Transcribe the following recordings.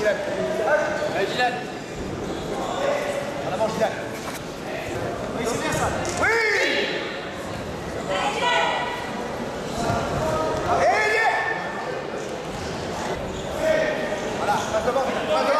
Gilad. Allez, Gilad. Avant, Oui, c'est bien ça. Voilà.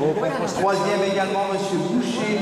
Troisième également, Monsieur Boucher.